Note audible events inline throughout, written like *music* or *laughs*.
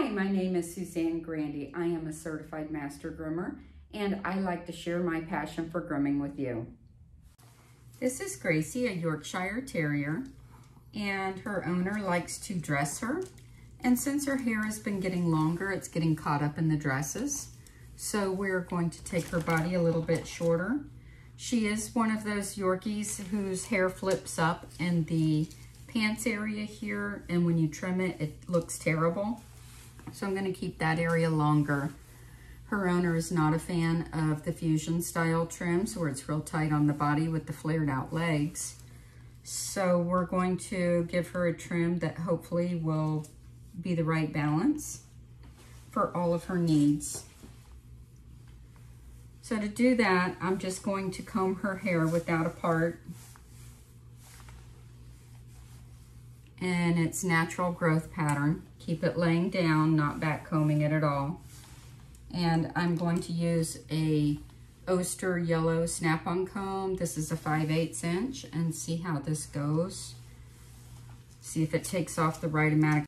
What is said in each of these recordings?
Hi, my name is Suzanne Grande. I am a certified master groomer and I like to share my passion for grooming with you. This is Gracie, a Yorkshire Terrier, and her owner likes to dress her. And since her hair has been getting longer, it's getting caught up in the dresses. So we're going to take her body a little bit shorter. She is one of those Yorkies whose hair flips up in the pants area here, and when you trim it, it looks terrible. So I'm gonna keep that area longer. Her owner is not a fan of the fusion style trims where it's real tight on the body with the flared out legs. So we're going to give her a trim that hopefully will be the right balance for all of her needs. So to do that, I'm just going to comb her hair without a part and its natural growth pattern. Keep it laying down, not back combing it at all. And I'm going to use a Oster yellow snap-on comb. This is a 5 8 inch and see how this goes. See if it takes off the right amount of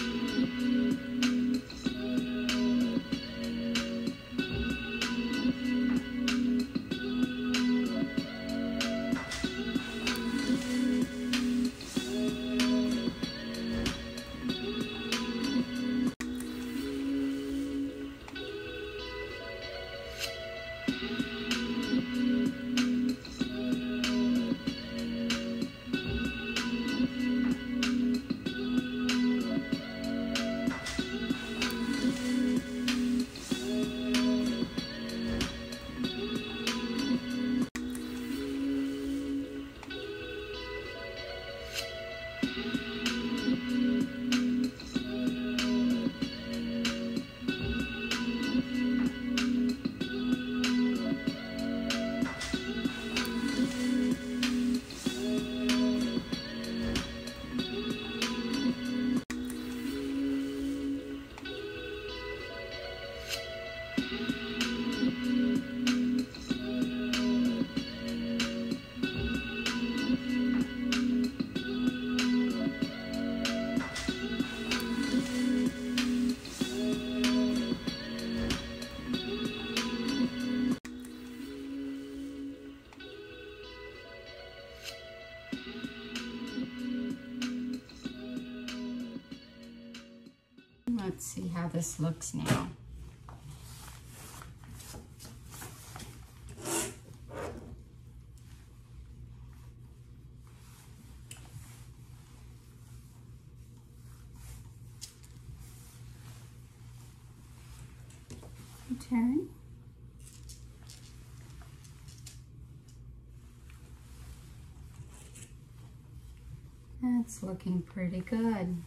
Let's see how this looks now. Turn. That's looking pretty good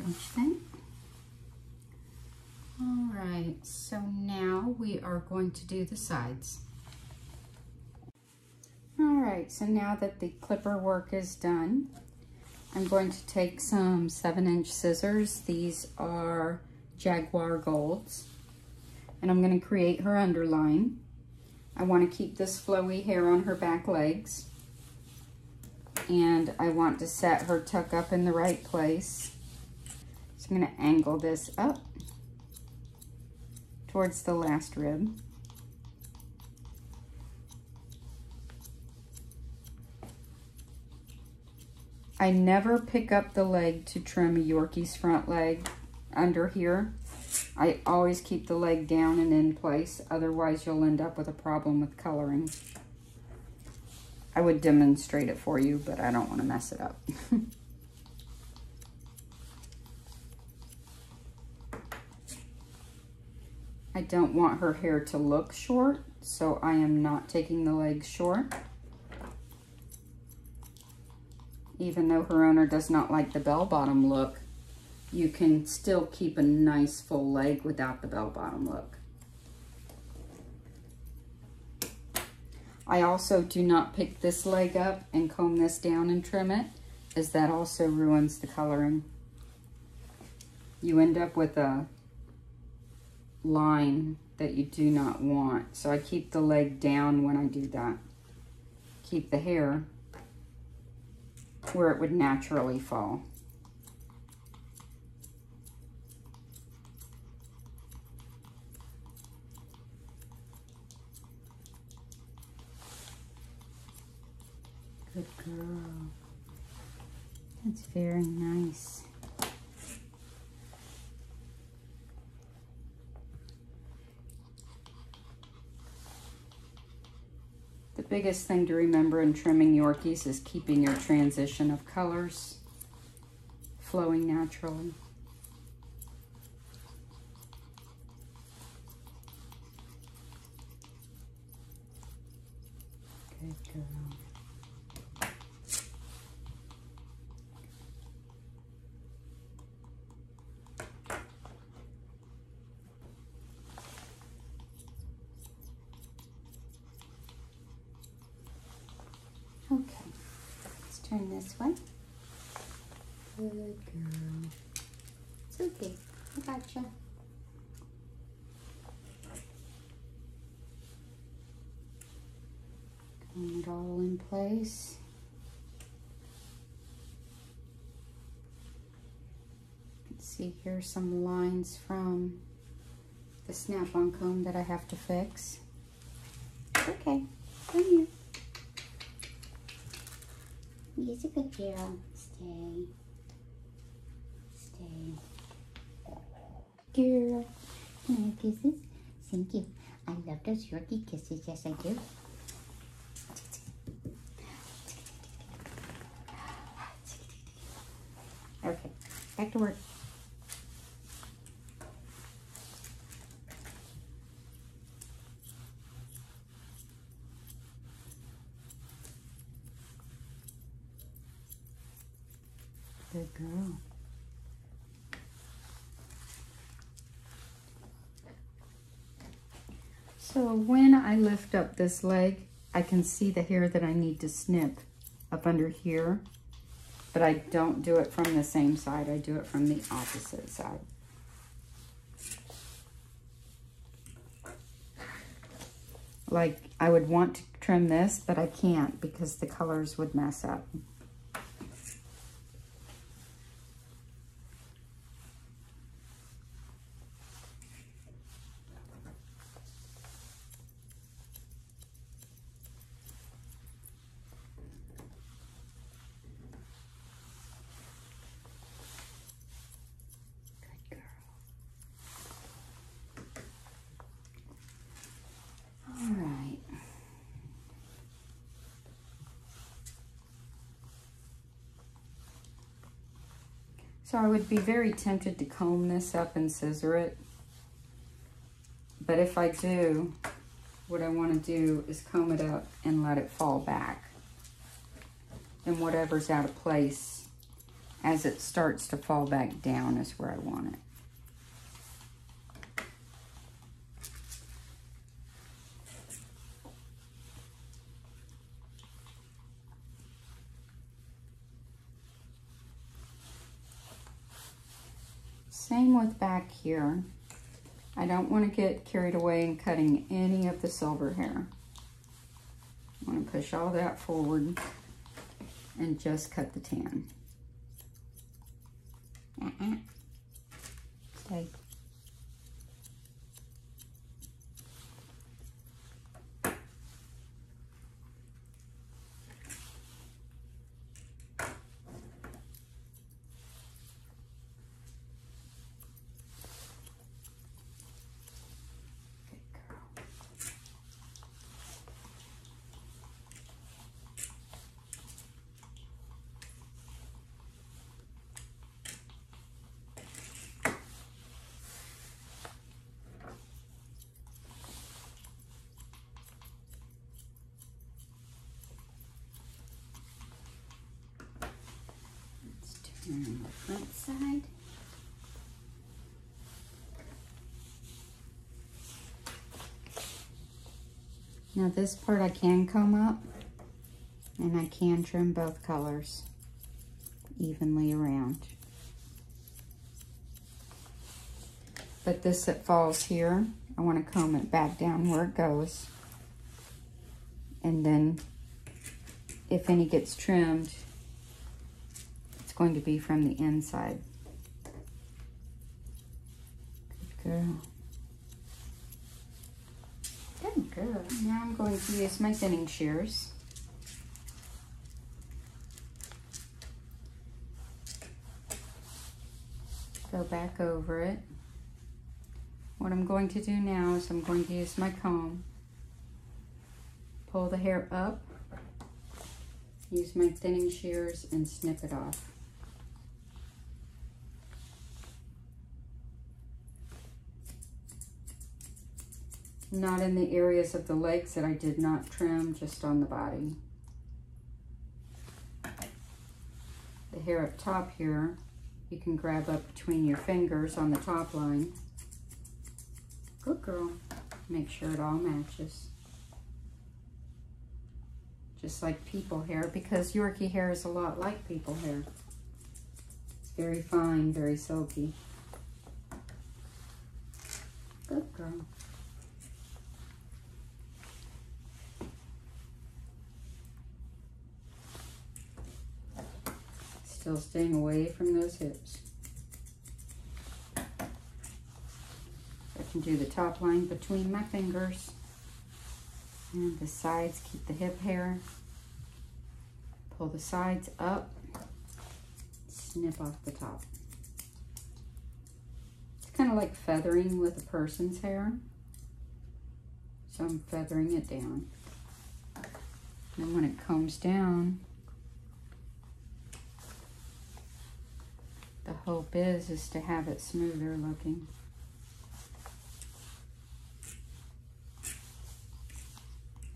don't you think? All right, so now we are going to do the sides. All right, so now that the clipper work is done, I'm going to take some seven inch scissors. These are Jaguar Golds. And I'm gonna create her underline. I wanna keep this flowy hair on her back legs. And I want to set her tuck up in the right place. So I'm going to angle this up towards the last rib. I never pick up the leg to trim a Yorkie's front leg under here. I always keep the leg down and in place, otherwise you'll end up with a problem with coloring. I would demonstrate it for you, but I don't want to mess it up. *laughs* I don't want her hair to look short, so I am not taking the legs short. Even though her owner does not like the bell bottom look, you can still keep a nice full leg without the bell bottom look. I also do not pick this leg up and comb this down and trim it, as that also ruins the coloring. You end up with a line that you do not want. So I keep the leg down when I do that. Keep the hair where it would naturally fall. Good girl. That's very nice. Biggest thing to remember in trimming Yorkies is keeping your transition of colors flowing naturally. Good girl. Okay, let's turn this way. Good girl. It's okay. I gotcha. Comb it all in place. See, here's some lines from the snap-on comb that I have to fix. Okay, come here. He's a good girl. Stay. Stay. Girl. Can I kisses? Thank you. I love those Yorkie kisses. Yes, I do. Okay, back to work. Good girl. So when I lift up this leg, I can see the hair that I need to snip up under here, but I don't do it from the same side. I do it from the opposite side. Like I would want to trim this, but I can't because the colors would mess up. Good girl. All right. So I would be very tempted to comb this up and scissor it. But if I do, what I want to do is comb it up and let it fall back. And whatever's out of place as it starts to fall back down is where I want it. Same with back here. I don't want to get carried away in cutting any of the silver hair. I want to push all that forward and just cut the tan. Uh -uh. And the front side. Now this part I can comb up and I can trim both colors evenly around. But this that falls here, I want to comb it back down where it goes. And then if any gets trimmed, going to be from the inside. Good girl. Good girl. Now I'm going to use my thinning shears. Go back over it. What I'm going to do now is I'm going to use my comb, pull the hair up, use my thinning shears and snip it off. Not in the areas of the legs that I did not trim, just on the body. The hair up top here, you can grab up between your fingers on the top line. Good girl. Make sure it all matches. Just like people hair, because Yorkie hair is a lot like people hair. It's very fine, very silky. Good girl. Still staying away from those hips. I can do the top line between my fingers. And the sides, keep the hip hair. Pull the sides up. Snip off the top. It's kind of like feathering with a person's hair. So I'm feathering it down. And when it comes down, the hope is, is to have it smoother looking.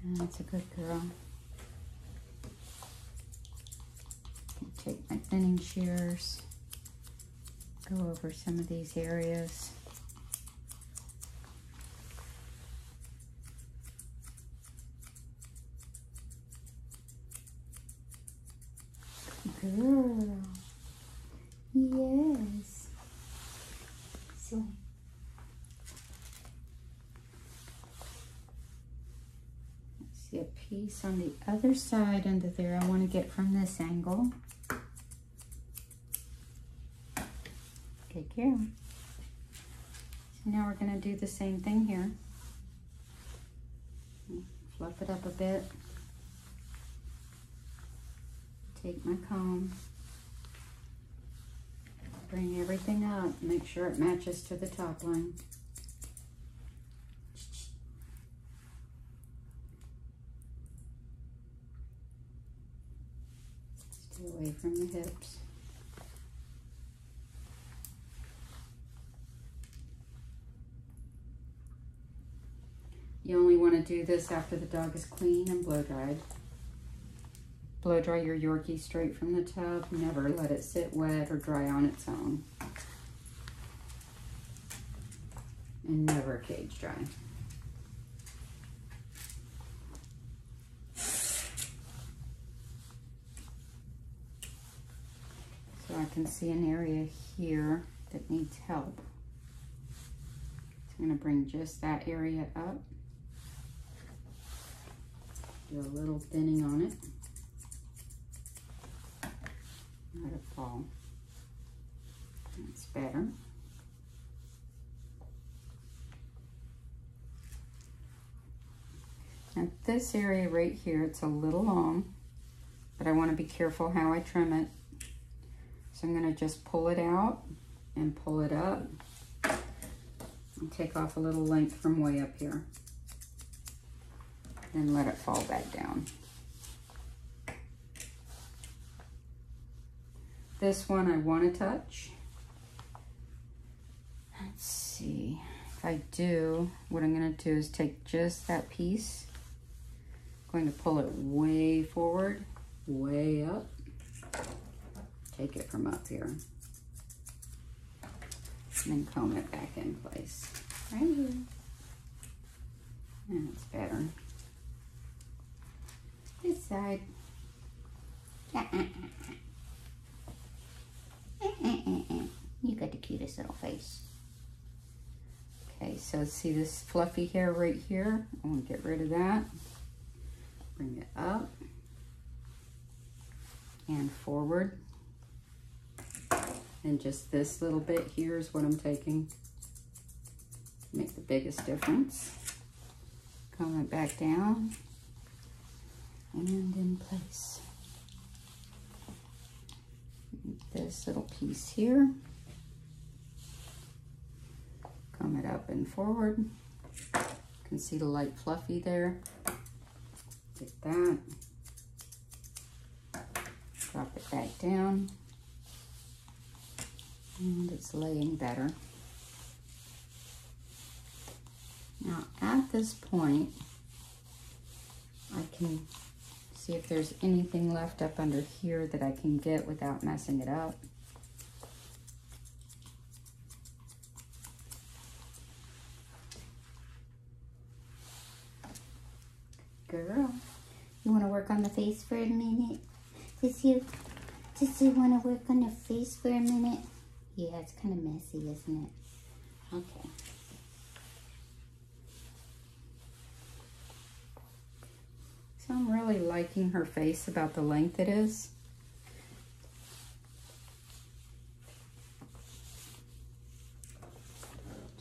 That's a good girl. Take my thinning shears, go over some of these areas. Girl. Yes. So. See a piece on the other side under there I want to get from this angle. Take care. So now we're going to do the same thing here. Fluff it up a bit. Take my comb bring everything up, make sure it matches to the top line. Stay away from the hips. You only want to do this after the dog is clean and blow dried. Blow dry your Yorkie straight from the tub. Never let it sit wet or dry on its own. And never cage dry. So I can see an area here that needs help. So I'm going to bring just that area up. Do a little thinning on it. Let it fall. That's better. Now this area right here, it's a little long, but I want to be careful how I trim it. So I'm going to just pull it out and pull it up and take off a little length from way up here and let it fall back down. This one I want to touch. Let's see. If I do, what I'm going to do is take just that piece. I'm going to pull it way forward, way up. take it from up here. And then comb it back in place. Right here. And it's better. This side. Got the cutest little face. Okay, so see this fluffy hair right here? I want to get rid of that. Bring it up and forward. And just this little bit here is what I'm taking to make the biggest difference. Comb it back down and in place. This little piece here. Comb it up and forward. You can see the light fluffy there. Take that. Drop it back down. And it's laying better. Now at this point, I can see if there's anything left up under here that I can get without messing it up. Girl, you want to work on the face for a minute? Does you, does you want to work on the face for a minute? Yeah, it's kind of messy, isn't it? Okay. So I'm really liking her face about the length it is.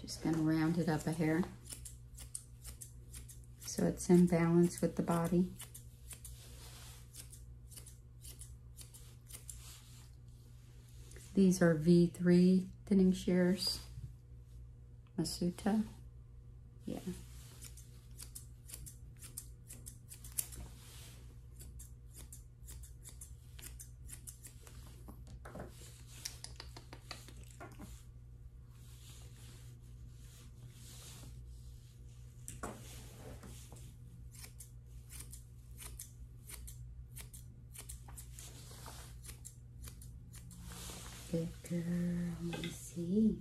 Just gonna round it up a hair so it's in balance with the body. These are V3 thinning shears, Masuta, yeah. Good. Let me see.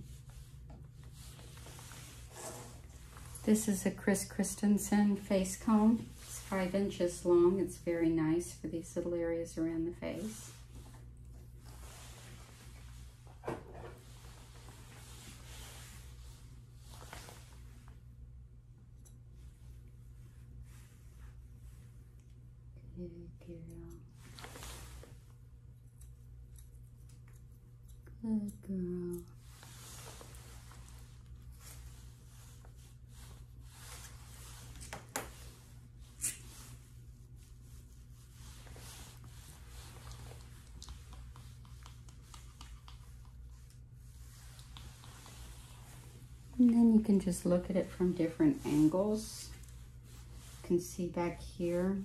This is a Chris Christensen face comb. It's five inches long. It's very nice for these little areas around the face. Good girl. Good girl. And then you can just look at it from different angles. You can see back here.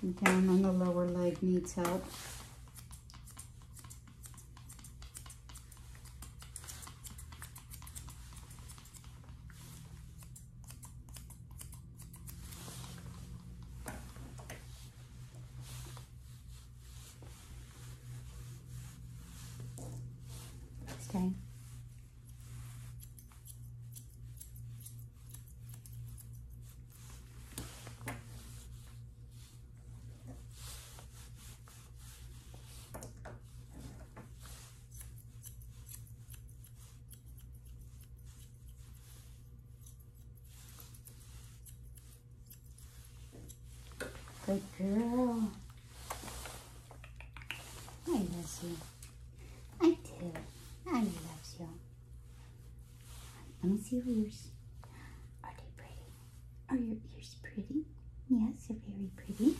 And down on the lower leg needs help. Stay. Good girl. I love you. I do. I love you. Let me see your ears. Are they pretty? Are your ears pretty? Yes, they're very pretty.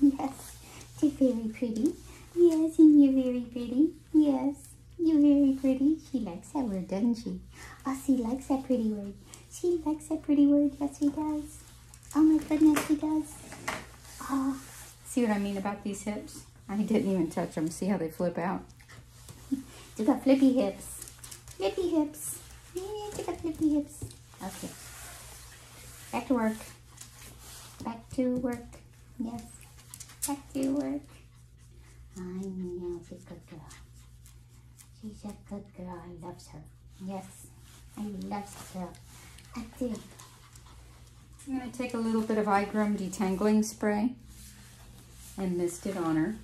Yes, they're very pretty. Yes, and you're very pretty. Yes, you're very pretty. She likes that word, doesn't she? Oh, she likes that pretty word. She likes that pretty word. Yes, she does. Oh my goodness, she does. See what I mean about these hips? I didn't even touch them. See how they flip out? *laughs* you got flippy hips. Flippy hips. Yeah, you got flippy hips. Okay. Back to work. Back to work. Yes. Back to work. I know she's a good girl. She's a good girl. I love her. Yes, I love her. I do. I'm going to take a little bit of iGroom detangling spray and mist it on her.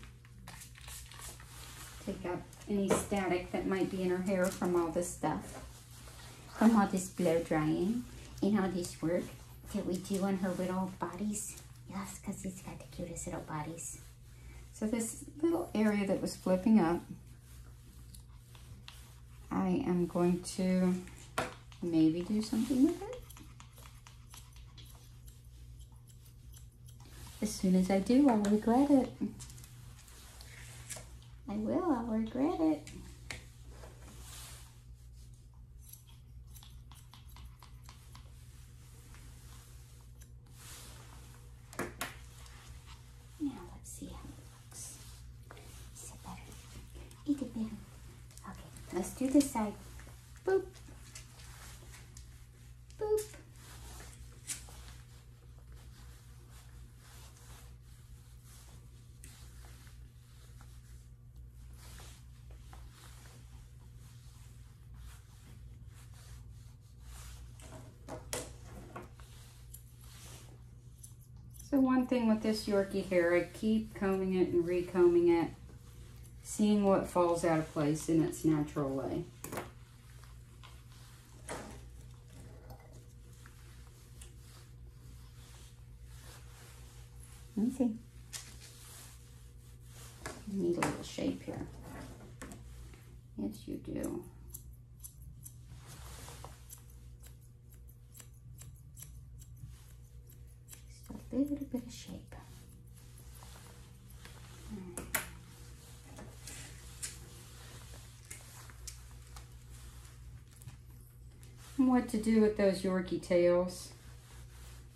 Take out any static that might be in her hair from all this stuff. From all this blow drying and all this work that we do on her little bodies. Yes, because he's got the cutest little bodies. So this little area that was flipping up, I am going to maybe do something with it. As soon as I do, I'll regret it. I will, I'll regret it. Now let's see how it looks. Is it better? Is it better? Okay, let's do this side. Boop. Boop. So one thing with this Yorkie hair, I keep combing it and recombing it, seeing what falls out of place in its natural way. Let me see. You need a little shape here. Yes, you do. Just a little bit of shape. What to do with those Yorkie tails?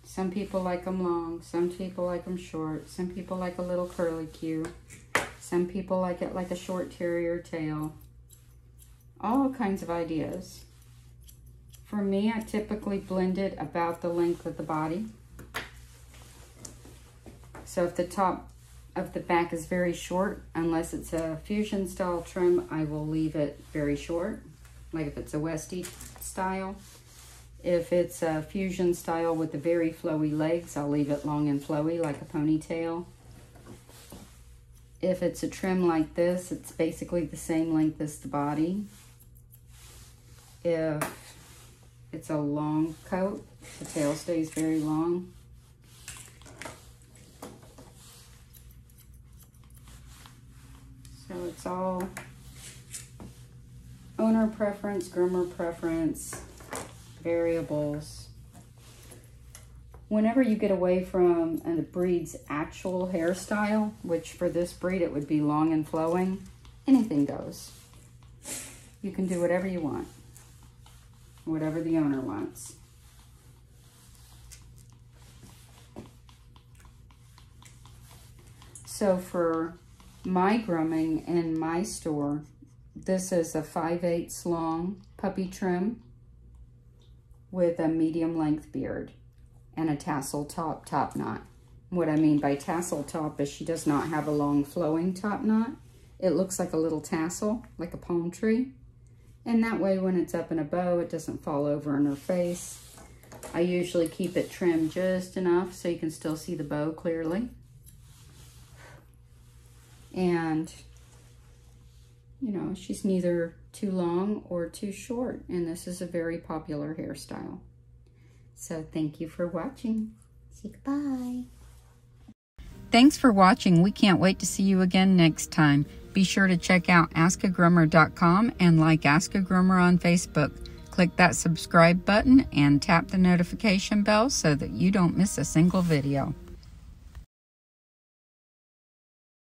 Some people like them long, some people like them short, some people like a little curly cue, some people like it like a short terrier tail. All kinds of ideas. For me, I typically blend it about the length of the body. So if the top of the back is very short, unless it's a fusion style trim, I will leave it very short. Like if it's a Westie style. If it's a fusion style with the very flowy legs, I'll leave it long and flowy like a ponytail. If it's a trim like this, it's basically the same length as the body. If it's a long coat, the tail stays very long. So it's all owner preference, groomer preference, variables. Whenever you get away from the breed's actual hairstyle, which for this breed it would be long and flowing, anything goes. You can do whatever you want, whatever the owner wants. So for my grooming in my store, this is a 5 8 long puppy trim with a medium length beard and a tassel top top knot. What I mean by tassel top is she does not have a long flowing top knot. It looks like a little tassel, like a palm tree. And that way when it's up in a bow, it doesn't fall over in her face. I usually keep it trimmed just enough so you can still see the bow clearly. And, you know, she's neither too long or too short. And this is a very popular hairstyle. So thank you for watching. Say goodbye. Thanks for watching. We can't wait to see you again next time. Be sure to check out askagroomer.com and like Ask a Groomer on Facebook. Click that subscribe button and tap the notification bell so that you don't miss a single video.